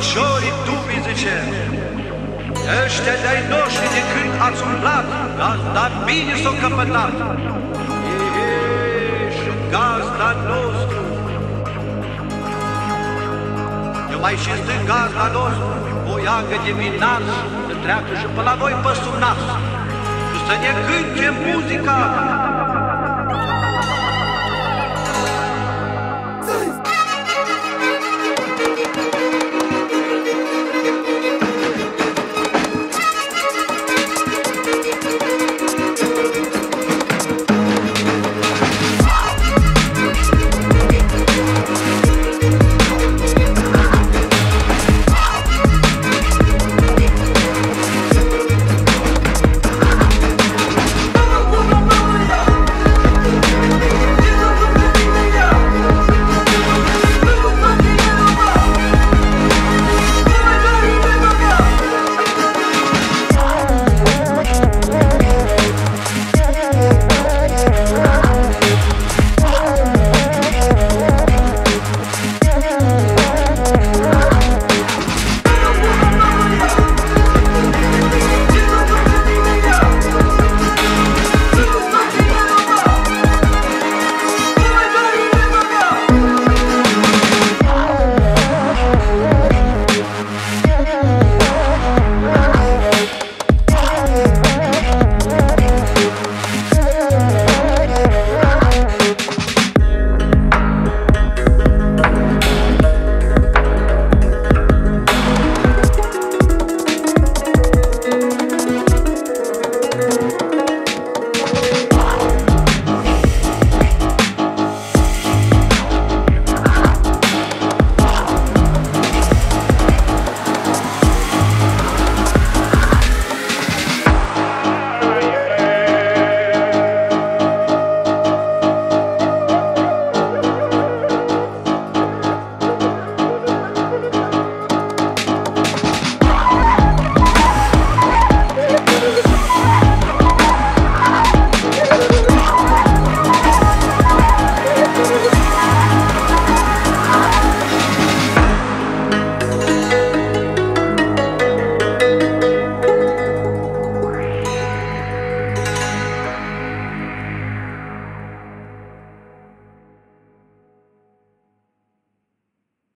domnișorii dubii zice, Ăștia de-ai noștri de când ați umblat, gazda bine s-au căpătat. Ei, gazda nostru, mai și stâng gazda nostru, boiangă de minar, să treacă și pe la voi pe sunas, și să ne cânte muzica.